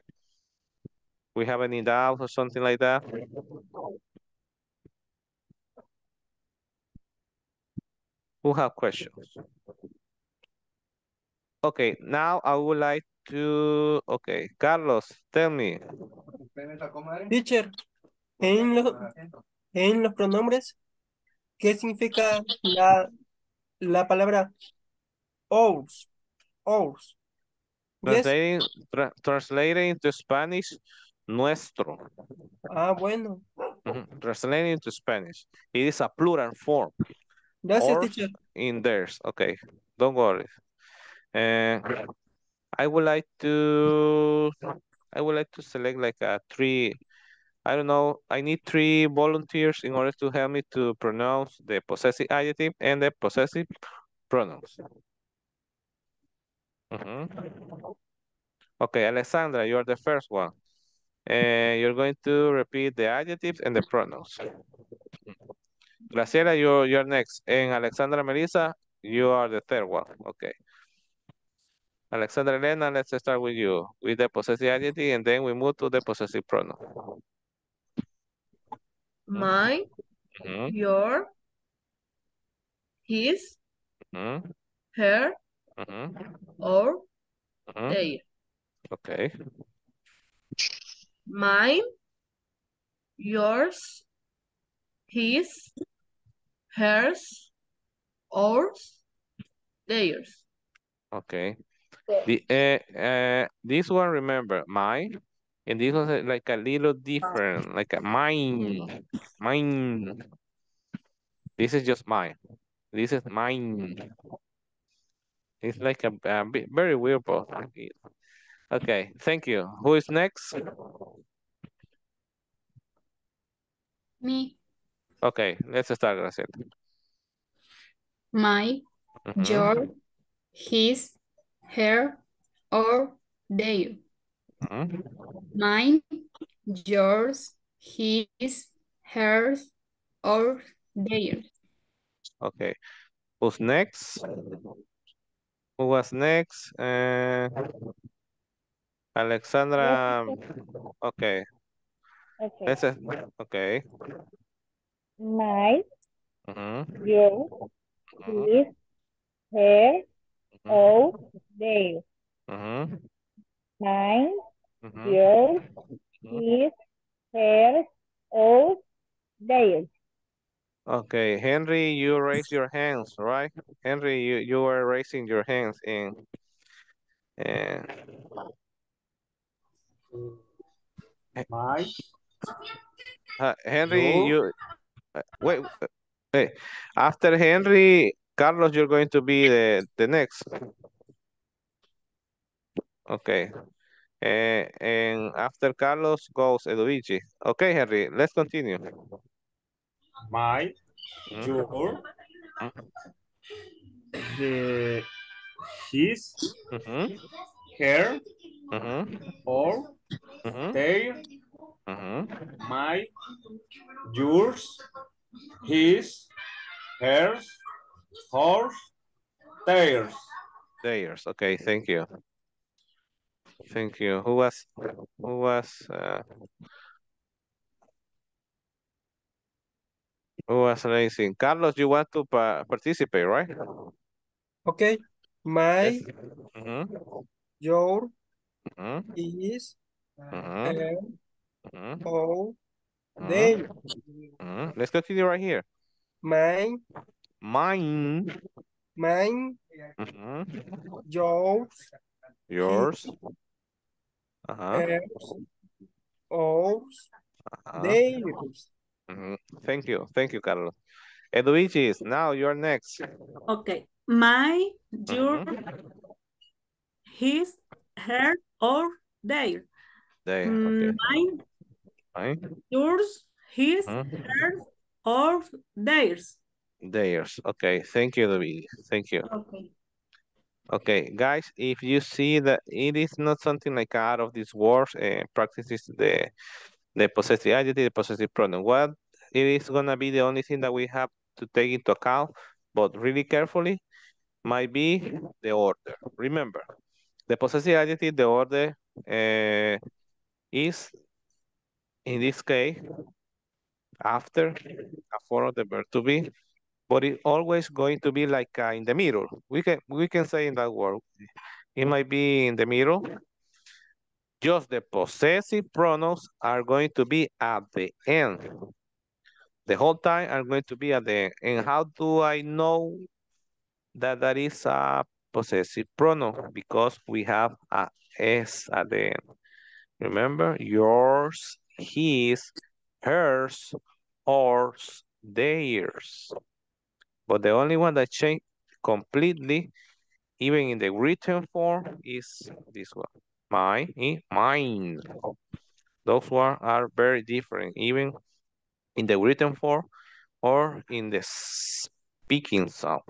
Speaker 1: we have any doubts or something like that? Who have questions? Okay, now I would like to, okay, Carlos, tell me.
Speaker 6: Teacher, en, lo- en los pronombres, ¿qué significa la, la palabra ours, ours.
Speaker 1: Translating, tra- translating into Spanish, nuestro.
Speaker 6: Ah, bueno.
Speaker 1: Mhm. Translating into Spanish. It is a plural form.
Speaker 6: Gracias,
Speaker 1: Ours
Speaker 6: teacher.
Speaker 1: in theirs. Okay, don't worry. And I would like to, I would like to select like a three, I don't know, I need three volunteers in order to help me to pronounce the possessive adjective and the possessive pronouns. Mhm. Okay, Alessandra, you're the first one. And you're going to repeat the adjectives and the pronouns. Graciela, you're, you're next. And Alexandra Melissa, you are the third one. Okay. Alexandra Elena, let's start with you with the possessive adjective and then we move to the possessive pronoun.
Speaker 3: My,
Speaker 1: Mhm,
Speaker 3: your, his,
Speaker 1: mhm,
Speaker 3: her,
Speaker 1: mhm,
Speaker 3: or,
Speaker 1: mhm.
Speaker 3: their.
Speaker 1: Okay.
Speaker 3: Mine, yours, his, hers, ours, theirs.
Speaker 1: Okay. The uh, uh this one remember mine and this was uh, like a little different, like a mine, mine. This is just mine. This is mine. It's like a, a bit very weird, but okay. Thank you. Who is next?
Speaker 10: Me,
Speaker 1: Okay, let's start, Graciela.
Speaker 10: my,
Speaker 1: Mhm.
Speaker 10: your, his, her, or their.
Speaker 1: Mhm.
Speaker 10: Mine, yours, his, hers, or theirs.
Speaker 1: Okay. Who's next? Who was next? Uh, Alexandra. Okay.
Speaker 15: Okay.
Speaker 1: Let's, uh, okay.
Speaker 15: My,
Speaker 1: Mhm,
Speaker 15: your,
Speaker 1: mhm,
Speaker 15: his, her,
Speaker 1: mhm,
Speaker 15: or, their.
Speaker 1: mhm,
Speaker 15: Mine,
Speaker 1: mhm,
Speaker 15: yours,
Speaker 1: mhm.
Speaker 15: his, hers, or, theirs.
Speaker 1: Okay, Henry, you raise your hands, right? Henry, you, you are raising your hands in, and
Speaker 5: My,
Speaker 1: uh, Henry,
Speaker 5: Your.
Speaker 1: you, uh, wait, hey, after Henry, Carlos, you're going to be the, the next. Okay. Uh, and after Carlos goes Eduvici. Okay, Henry, let's continue.
Speaker 5: my,
Speaker 1: Mhm,
Speaker 5: your,
Speaker 1: mhm,
Speaker 5: the, his,
Speaker 1: mhm,
Speaker 5: her,
Speaker 1: mhm,
Speaker 5: or,
Speaker 1: mhm,
Speaker 5: their,
Speaker 1: mhm.
Speaker 5: my, yours, his, hers, hers, theirs.
Speaker 1: Theirs. Okay, thank you. Thank you. Who was, who was, uh, who was raising? Carlos, you want to pa participate, right?
Speaker 6: Okay. My,
Speaker 1: Yes. Mhm,
Speaker 6: your,
Speaker 1: mhm,
Speaker 6: his,
Speaker 1: mhm,
Speaker 6: her,
Speaker 1: mhm,
Speaker 6: or,
Speaker 1: mhm,
Speaker 6: their.
Speaker 1: mhm. Let's continue right here.
Speaker 6: Mine,
Speaker 1: Mine,
Speaker 6: mine,
Speaker 1: mhm,
Speaker 6: yours,
Speaker 1: yours, uh-huh,
Speaker 6: hers, ours,
Speaker 1: uh-huh.
Speaker 6: theirs.
Speaker 1: mhm. Thank you, thank you, Carlos. Eduichis, now you're next.
Speaker 8: Okay. My, your,
Speaker 1: Mhm.
Speaker 8: his, her, or their.
Speaker 1: There,
Speaker 8: Mm,
Speaker 1: okay.
Speaker 8: Mine,
Speaker 1: Mine,
Speaker 8: yours, his,
Speaker 1: mhm.
Speaker 8: hers, or theirs.
Speaker 1: Theirs. Okay, thank you, David. Thank you.
Speaker 8: Okay.
Speaker 1: Okay, guys, if you see that it is not something like out of these words, uh, practices the the possessive adjective, the possessive pronoun. What it is gonna be the only thing that we have to take into account, but really carefully, might be the order. Remember, the possessive adjective, the order uh, is in this case after a form of the verb to be, but it's always going to be like uh, in the middle. We can we can say in that word, it might be in the middle. Just the possessive pronouns are going to be at the end. The whole time are going to be at the end. And how do I know that that is a possessive pronoun because we have a s at the end. Remember, yours, his, hers, ours, theirs. But the only one that changed completely, even in the written form, is this one. Mine, eh, mine. Those ones are very different, even in the written form or in the speaking sound.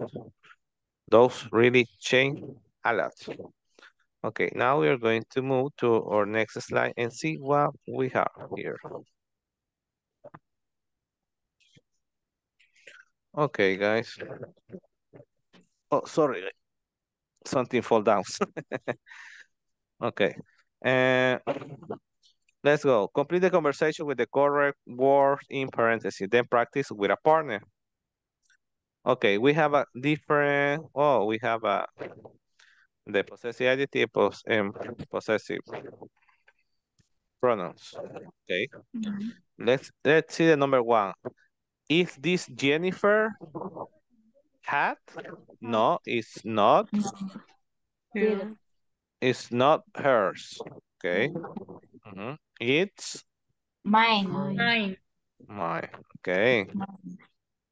Speaker 1: Those really change a lot. Okay, now we are going to move to our next slide and see what we have here. Okay, guys. Oh, sorry. Something fall down. okay. And let's go. Complete the conversation with the correct word in parentheses. Then practice with a partner. Okay, we have a different, oh, we have a, the possessive adjective and possessive pronouns. Okay. Mm-hmm. Let's, let's see the number one. Is this Jennifer hat? No, it's not.
Speaker 8: Yeah.
Speaker 1: It's not hers. Okay. Mhm. It's
Speaker 7: Mine.
Speaker 10: Mine.
Speaker 1: mine. Okay.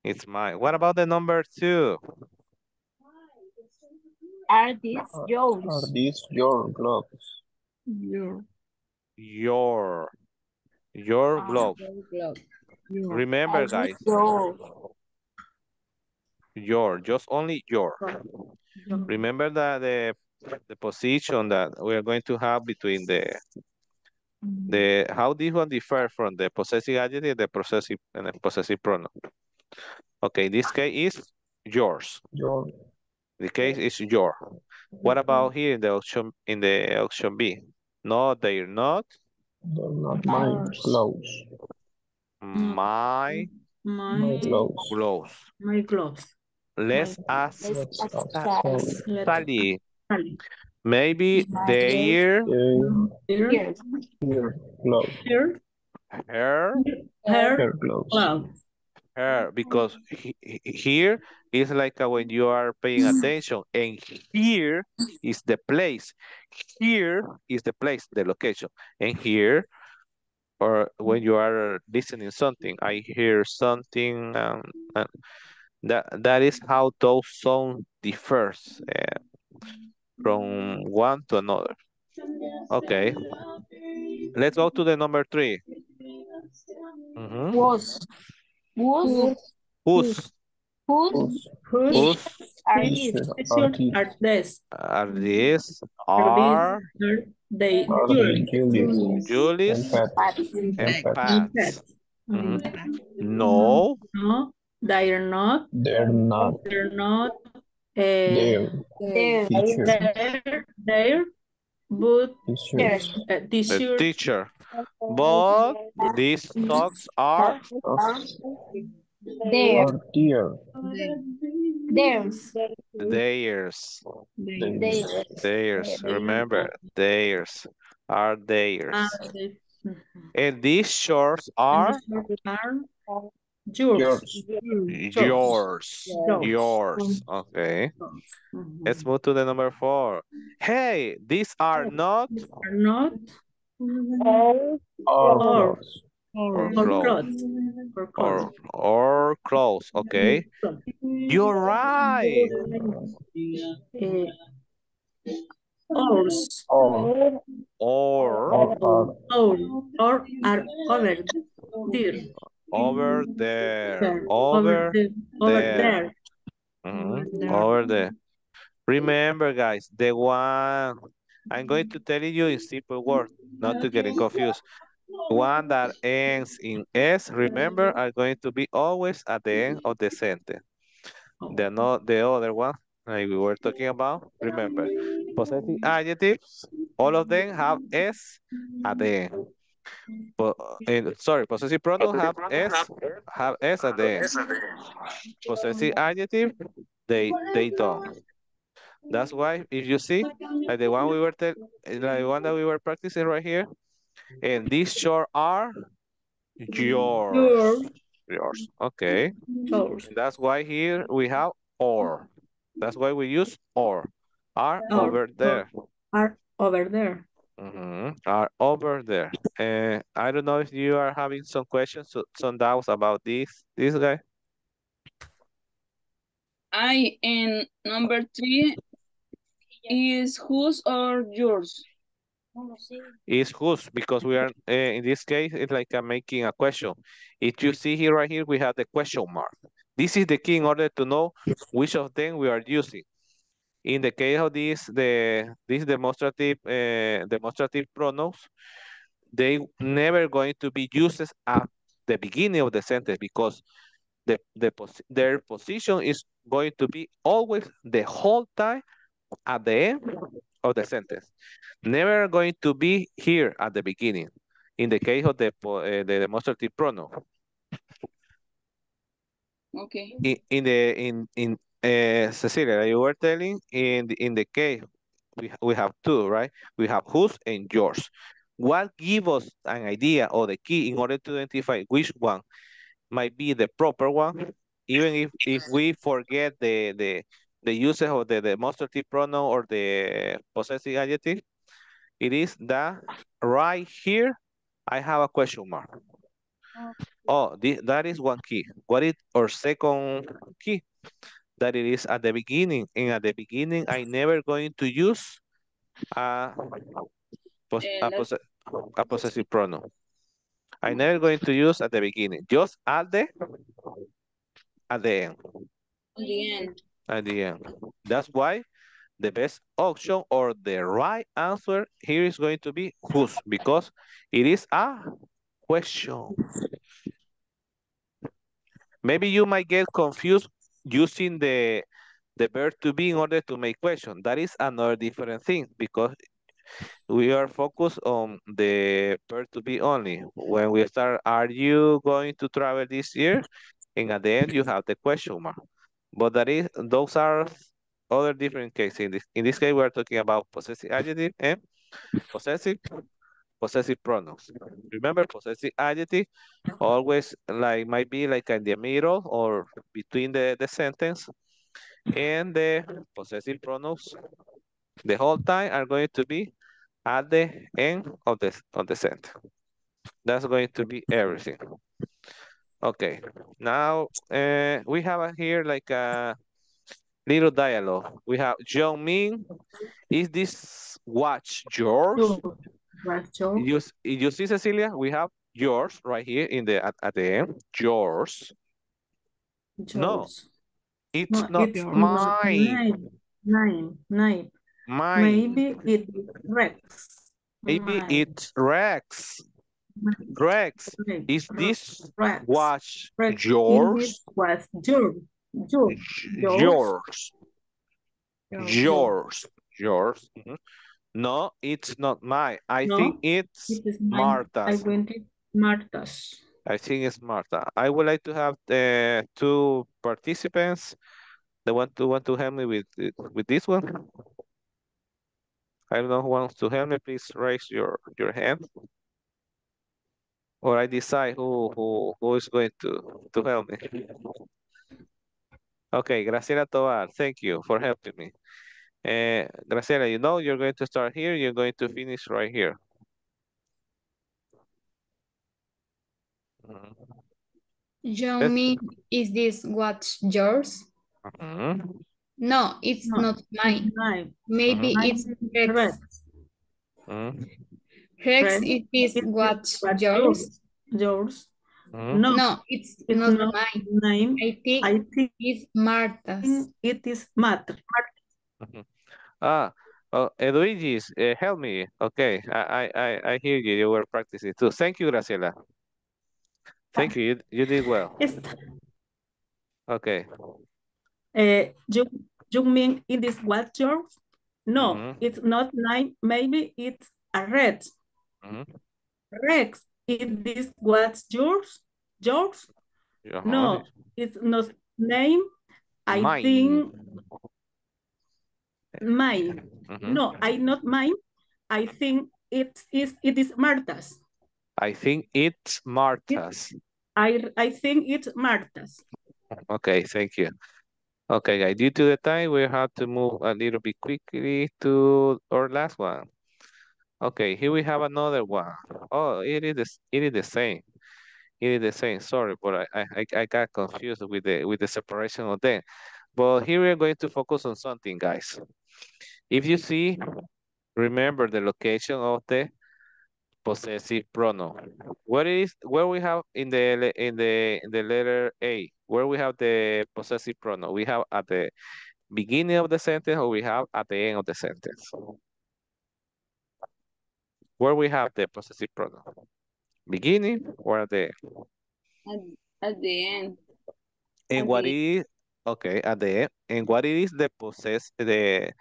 Speaker 1: It's mine. What about the number two?
Speaker 7: Are these yours?
Speaker 9: Are these your gloves?
Speaker 8: Your.
Speaker 1: Your. Your
Speaker 7: Ah,
Speaker 1: glove.
Speaker 13: Glove.
Speaker 8: Your.
Speaker 1: Remember,
Speaker 7: Are
Speaker 1: guys.
Speaker 7: these yours?
Speaker 1: Your. Just only your. Remember that the the position that we are going to have between the mm-hmm. the how this one differ from the possessive adjective, the possessive and the possessive pronoun. Okay, this case is yours.
Speaker 9: Your.
Speaker 1: The case is your. What about mm-hmm. here in the option in the option B? No, they're not.
Speaker 9: They're not my
Speaker 7: Yours.
Speaker 9: Clothes.
Speaker 1: My
Speaker 9: My
Speaker 8: My.
Speaker 9: clothes.
Speaker 1: clothes.
Speaker 8: My gloves.
Speaker 1: Let's ask
Speaker 7: Let's
Speaker 9: Let's
Speaker 7: ask
Speaker 9: ask
Speaker 7: Sally.
Speaker 9: Sally.
Speaker 8: Let
Speaker 1: Sally.
Speaker 8: Sally.
Speaker 1: Maybe
Speaker 7: My
Speaker 1: their,
Speaker 9: They,
Speaker 8: Here.
Speaker 7: Here.
Speaker 9: your gloves.
Speaker 8: Here.
Speaker 1: her,
Speaker 8: Her.
Speaker 9: Her gloves.
Speaker 8: Glove.
Speaker 1: her, because he- he- here is like when you are paying attention, and here is the place. Here is the place, the location, and here, or when you are listening something, I hear something, um, and that that is how those sound differs uh, from one to another. Okay, let's go to the number three. Mhm.
Speaker 7: Was. Was.
Speaker 1: Whose
Speaker 7: Whose
Speaker 8: Whose
Speaker 1: whose
Speaker 7: are
Speaker 8: these
Speaker 7: these?
Speaker 9: Are these?
Speaker 8: are
Speaker 1: are
Speaker 8: these?
Speaker 1: these?
Speaker 8: Are
Speaker 1: Are
Speaker 8: these? Are they?
Speaker 9: Are
Speaker 8: Julie.
Speaker 9: Julie's
Speaker 1: Julie's
Speaker 9: and Pat's?
Speaker 7: But
Speaker 1: and
Speaker 9: And Pat's.
Speaker 8: And
Speaker 1: Pat's?
Speaker 8: pets.
Speaker 1: No,
Speaker 8: No, they're not.
Speaker 9: They're not
Speaker 8: They're not. Uh,
Speaker 9: their
Speaker 7: there.
Speaker 9: teacher.
Speaker 8: They're there, but
Speaker 9: T-shirts.
Speaker 8: uh,
Speaker 1: the teacher. But these socks are
Speaker 7: There.
Speaker 9: are dear.
Speaker 7: Theirs.
Speaker 1: theirs.
Speaker 7: Theirs.
Speaker 1: Theirs. Remember, theirs are theirs. And these shorts are
Speaker 8: the shorts are yours.
Speaker 9: yours.
Speaker 1: yours.
Speaker 8: Yours.
Speaker 1: Yours. Okay.
Speaker 8: Mhm.
Speaker 1: Let's move to the number four. Hey, these are not
Speaker 8: Are not
Speaker 15: All
Speaker 9: Our
Speaker 8: Or-
Speaker 9: clothes.
Speaker 8: or,
Speaker 1: Or
Speaker 8: or
Speaker 1: clothes.
Speaker 8: clothes. Or clothes.
Speaker 1: or or clothes. Okay. You're right.
Speaker 8: Uh, ours.
Speaker 9: All
Speaker 1: Or
Speaker 9: all are
Speaker 8: Or, or are over there.
Speaker 1: over there.
Speaker 8: There.
Speaker 1: Over
Speaker 8: the- over
Speaker 1: there.
Speaker 8: there. There.
Speaker 1: Over there. Remember, guys, the one I'm going to tell you in simple words, not to get confused. One that ends in S, remember, are going to be always at the end of the sentence. The not the other one, like we were talking about. Remember, possessive adjectives, all of them have S at the end. Po- eh, sorry, possessive pronoun have S, have S at the end. Possessive adjective, they they don't. That's why if you see, like the one we were like the one that we were practicing right here, and these short are yours.
Speaker 8: Yours.
Speaker 1: Yours. Okay.
Speaker 8: Yours.
Speaker 1: That's why here we have or. That's why we use or. Are
Speaker 8: Or,
Speaker 1: over there.
Speaker 8: Are over there.
Speaker 1: Mhm, Are over there. Uh, I don't know if you are having some questions, some doubts about this, this guy.
Speaker 17: I in number three is whose or yours?
Speaker 1: Is whose because we are uh, in this case it's like uh, making a question. If you see here right here we have the question mark. This is the key in order to know which of them we are using. In the case of this the this demonstrative uh, demonstrative pronouns they never going to be used at the beginning of the sentence because the, the their position is going to be always the whole time at the end of the sentence. Never going to be here at the beginning. In the case of the uh, the demonstrative pronoun.
Speaker 17: Okay.
Speaker 1: In, in the in in uh, Cecilia, you were telling in the, in the case we we have two, right? We have whose and yours. What give us an idea or the key in order to identify which one might be the proper one, even if if we forget the the the usage of the demonstrative pronoun or the possessive adjective, it is that right here I have a question mark. Oh, this, that is one key. What is our second key? That it is at the beginning. And at the beginning, I never going to use a, pos a,
Speaker 17: let's-
Speaker 1: a possessive pronoun. I never going to use at the beginning, just at the at the end.
Speaker 17: The end.
Speaker 1: At the end. That's why the best option or the right answer here is going to be whose because it is a question. Maybe you might get confused using the the verb to be in order to make question. That is another different thing because we are focused on the verb to be only. When we start, are you going to travel this year? And at the end, you have the question mark. But that is, those are other different cases. In this, in this case, we are talking about possessive adjective and possessive possessive pronouns. Remember, possessive adjective always like might be like in the middle or between the, the sentence. And the possessive pronouns the whole time are going to be at the end of the of the sentence. That's going to be everything. Okay, now uh, we have here like a little dialogue. We have John Min, is this watch yours?
Speaker 8: What's your
Speaker 1: You, you see, Cecilia, we have yours right here in the at, at the end. Yours. No, it's
Speaker 8: No,
Speaker 1: not
Speaker 8: it's not
Speaker 1: mine.
Speaker 8: Nine. Nine. Nine.
Speaker 1: Mine.
Speaker 8: Maybe it Rex.
Speaker 1: Maybe
Speaker 8: Mine.
Speaker 1: it's Rex. Rex. is this
Speaker 8: Rex.
Speaker 1: watch
Speaker 8: Rex.
Speaker 1: yours?
Speaker 8: Was your. Your. Yours.
Speaker 1: Yours.
Speaker 8: Yours.
Speaker 1: Yours. Yours. mhm. No, it's not mine. I
Speaker 8: No,
Speaker 1: think it's
Speaker 8: It mine. I
Speaker 1: Martha's.
Speaker 8: went it Martha's.
Speaker 1: I think it's Martha. I would like to have the two participants. They want to want to help me with with this one. I don't know who wants to help me. Please raise your your hand. Or I decide who who who is going to to help me. Okay, Graciela Tovar, thank you for helping me. Uh, Graciela, you know you're going to start here. You're going to finish right here. Mhm.
Speaker 10: Me, is this watch yours?
Speaker 1: Mhm.
Speaker 10: No, it's
Speaker 8: No,
Speaker 10: not mine.
Speaker 8: Mine.
Speaker 10: Maybe
Speaker 8: Mine
Speaker 10: it's
Speaker 8: is
Speaker 10: Rex.
Speaker 8: Rex.
Speaker 1: Mhm.
Speaker 10: Rex,
Speaker 8: Rex,
Speaker 10: is this
Speaker 8: it is what
Speaker 10: yours?
Speaker 8: Yours.
Speaker 1: Mhm.
Speaker 8: No,
Speaker 10: No, it's
Speaker 8: it's
Speaker 10: not
Speaker 8: not
Speaker 10: mine.
Speaker 8: name.
Speaker 10: I think
Speaker 8: I think
Speaker 10: it's Martha's.
Speaker 8: it is matter.
Speaker 1: Mhm. Ah, oh, Eduigis, uh, help me. Okay, I, I, I, I hear you. You were practicing too. Thank you, Graciela. Thank you. You, you did well.
Speaker 8: Esta.
Speaker 1: Okay.
Speaker 8: Uh, you, you mean it is what yours? No,
Speaker 1: Mhm.
Speaker 8: it's not nine. Maybe it's a red.
Speaker 1: Mhm.
Speaker 8: Rex, this what's yours? Yours? No, it's not name. I
Speaker 1: Mine.
Speaker 8: think mine.
Speaker 1: Mhm.
Speaker 8: No, I not mine. I think it is it is Martha's.
Speaker 1: I think it's Martha's.
Speaker 8: I I think it's Martha's.
Speaker 1: Okay, thank you. Okay, guys, due to the time, we have to move a little bit quickly to our last one. Okay, here we have another one. Oh, it is the, it is the same. It is the same. Sorry, but I, I I got confused with the with the separation of them. But here we are going to focus on something, guys. If you see, remember the location of the possessive pronoun. Where is where we have in the in the in the letter A? Where we have the possessive pronoun? We have at the beginning of the sentence or we have at the end of the sentence? Where we have the possessive pronoun? Beginning or at the end?
Speaker 17: At, at the end.
Speaker 1: And
Speaker 17: At
Speaker 1: what
Speaker 17: the
Speaker 1: is okay at the end? And what is the possess the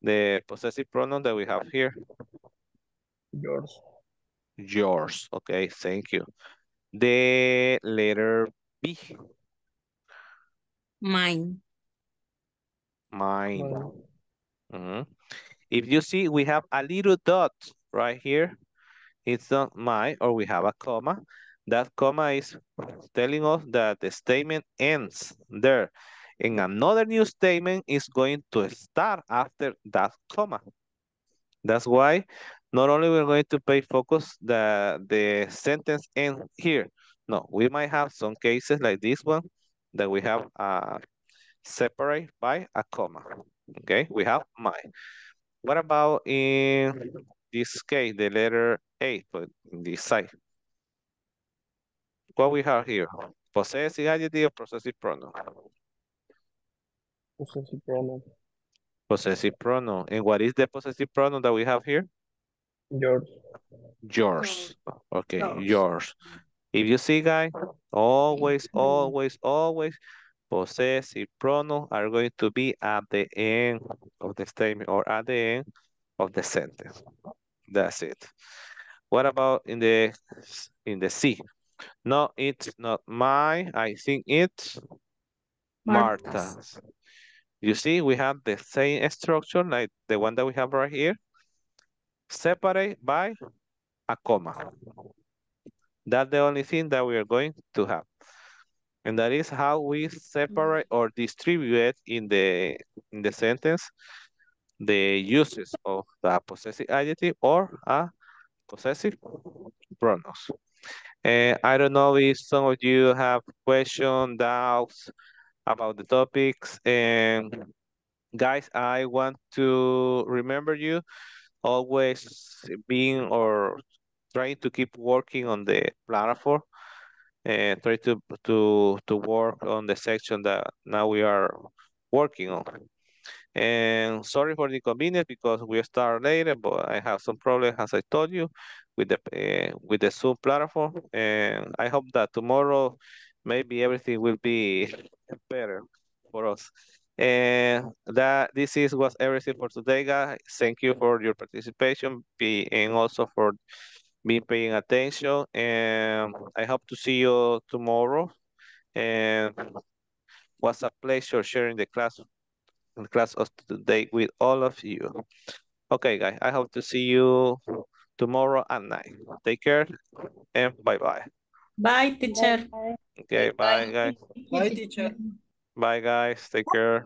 Speaker 1: the possessive pronoun that we have here?
Speaker 9: Yours.
Speaker 1: Yours. Okay, thank you. The letter B,
Speaker 10: Mine.
Speaker 1: mine.
Speaker 9: Mine.
Speaker 1: Mhm. If you see, we have a little dot right here. It's not my, or we have a comma. That comma is telling us that the statement ends there. And another new statement is going to start after that comma. That's why not only we're going to pay focus the the sentence end here. No, we might have some cases like this one that we have uh separate by a comma. Okay, we have my. What about in this case, the letter A, but in this side? What we have here? Possessive adjective or possessive pronoun?
Speaker 9: Possessive pronoun.
Speaker 1: Possessive pronoun. And what is the possessive pronoun that we have here?
Speaker 9: Yours.
Speaker 1: Yours. Okay,
Speaker 8: Yours.
Speaker 1: yours. If you see, guys, always, mm-hmm. always, always, possessive pronoun are going to be at the end of the statement or at the end of the sentence. That's it. What about in the in the C? No, it's not my. I think it's
Speaker 10: Martha's.
Speaker 1: Martha's. You see, we have the same structure like the one that we have right here, separate by a comma. That's the only thing that we are going to have. And that is how we separate or distribute in the in the sentence the uses of the possessive adjective or a possessive pronouns. And I don't know if some of you have questions, doubts about the topics. And guys, I want to remember you always being or trying to keep working on the platform and try to to to work on the section that now we are working on. And sorry for the inconvenience because we start later, but I have some problems as I told you with the uh, with the Zoom platform. And I hope that tomorrow maybe everything will be better for us. And that this is was everything for today, guys. Thank you for your participation, and also for being paying attention. And I hope to see you tomorrow. And was a pleasure sharing the class class of today with all of you. Okay, guys, I hope to see you tomorrow at night. Take care and bye bye.
Speaker 8: Bye, teacher.
Speaker 1: Okay, bye, guys.
Speaker 6: Bye, teacher.
Speaker 1: Bye, guys. Take care.